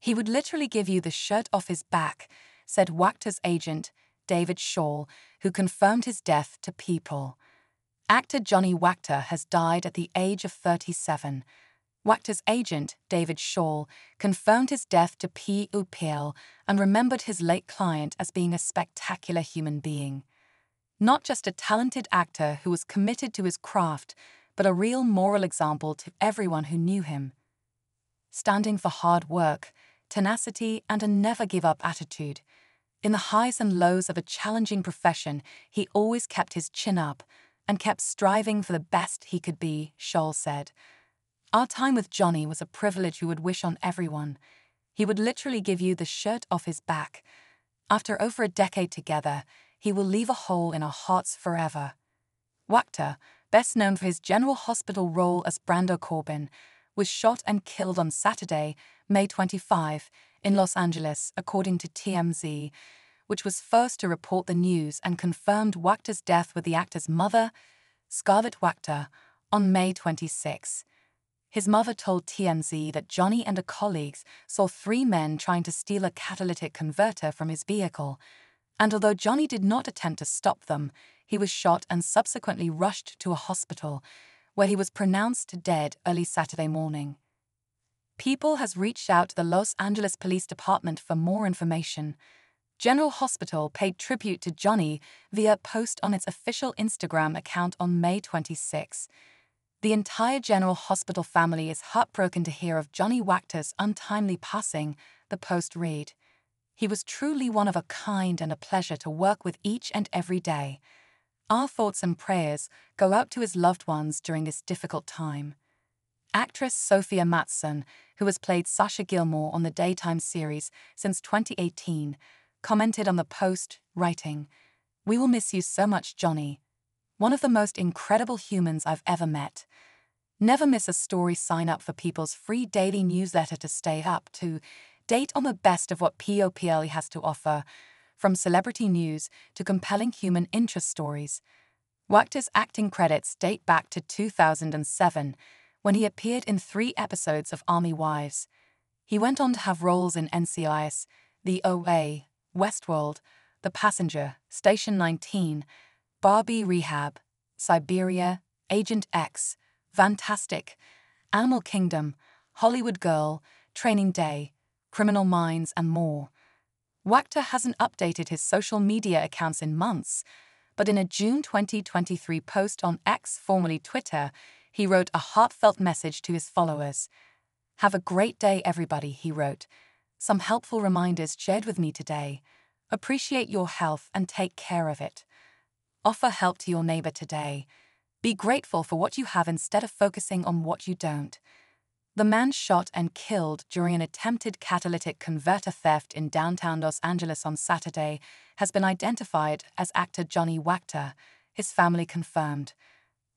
He would literally give you the shirt off his back, said Wactor's agent, David Shaw, who confirmed his death to People. Actor Johnny Wactor has died at the age of 37. Wactor's agent, David Shaw, confirmed his death to People and remembered his late client as being a spectacular human being. Not just a talented actor who was committed to his craft, but a real moral example to everyone who knew him. Standing for hard work, tenacity, and a never give up attitude. In the highs and lows of a challenging profession, he always kept his chin up and kept striving for the best he could be, Scholl said. Our time with Johnny was a privilege you would wish on everyone. He would literally give you the shirt off his back. After over a decade together, he will leave a hole in our hearts forever. Wactor, best known for his General Hospital role as Brando Corbin, was shot and killed on Saturday, May 25, in Los Angeles, according to TMZ, which was first to report the news and confirmed Wactor's death with the actor's mother, Scarlett Wactor, on May 26. His mother told TMZ that Johnny and a colleagues saw three men trying to steal a catalytic converter from his vehicle, and although Johnny did not attempt to stop them, he was shot and subsequently rushed to a hospital, where he was pronounced dead early Saturday morning. People has reached out to the Los Angeles Police Department for more information. General Hospital paid tribute to Johnny via post on its official Instagram account on May 26. The entire General Hospital family is heartbroken to hear of Johnny Wactor's untimely passing, the post read. He was truly one of a kind and a pleasure to work with each and every day. Our thoughts and prayers go out to his loved ones during this difficult time. Actress Sofia Mattsson, who has played Sasha Gilmore on the daytime series since 2018, commented on the post, writing, We will miss you so much, Johnny one of the most incredible humans I've ever met. Never miss a story sign up for People's free daily newsletter to stay up to date on the best of what People has to offer, from celebrity news to compelling human interest stories. Wactor's acting credits date back to 2007, when he appeared in three episodes of Army Wives. He went on to have roles in NCIS, The OA, Westworld, The Passenger, Station 19, Barbie Rehab, Siberia, Agent X, Fantastic, Animal Kingdom, Hollywood Girl, Training Day, Criminal Minds, and more. Wactor hasn't updated his social media accounts in months, but in a June 2023 post on X, formerly Twitter, he wrote a heartfelt message to his followers. Have a great day, everybody, he wrote. Some helpful reminders shared with me today. Appreciate your health and take care of it. Offer help to your neighbor today. Be grateful for what you have instead of focusing on what you don't. The man shot and killed during an attempted catalytic converter theft in downtown Los Angeles on Saturday has been identified as actor Johnny Wactor, his family confirmed.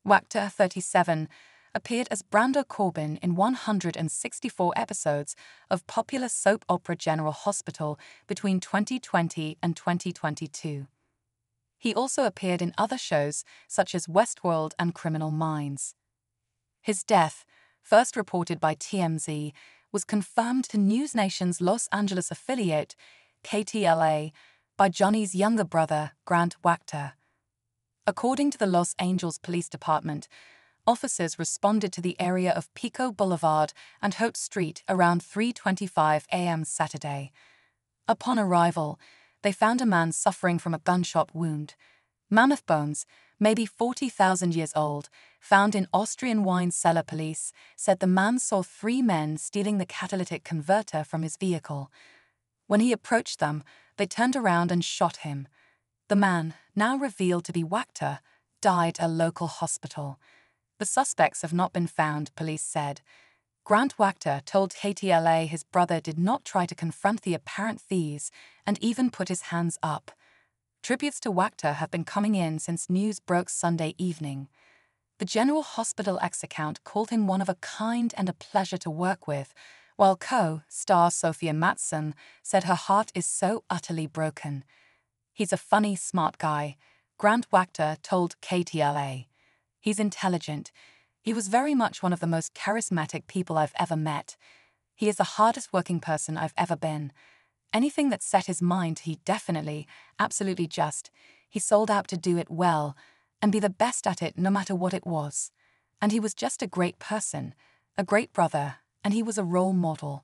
Wactor, 37, appeared as Brando Corbin in 164 episodes of popular soap opera General Hospital between 2020 and 2022. He also appeared in other shows such as Westworld and Criminal Minds. His death, first reported by TMZ, was confirmed to News Nation's Los Angeles affiliate, KTLA, by Johnny's younger brother, Grant Wactor. According to the Los Angeles Police Department, officers responded to the area of Pico Boulevard and Hope Street around 3:25 a.m. Saturday. Upon arrival, they found a man suffering from a gunshot wound. Mammoth bones, maybe 40,000 years old, found in Austrian wine cellar police, said the man saw three men stealing the catalytic converter from his vehicle. When he approached them, they turned around and shot him. The man, now revealed to be Wactor, died at a local hospital. The suspects have not been found, police said. Grant Wactor told KTLA his brother did not try to confront the apparent thieves and even put his hands up. Tributes to Wactor have been coming in since news broke Sunday evening. The General Hospital X account called him one of a kind and a pleasure to work with, while co star Sofia Mattsson said her heart is so utterly broken. He's a funny, smart guy, Grant Wactor told KTLA. He's intelligent, he was very much one of the most charismatic people I've ever met. He is the hardest working person I've ever been. Anything that set his mind, he definitely, absolutely just, he sold out to do it well and be the best at it no matter what it was. And he was just a great person, a great brother, and he was a role model.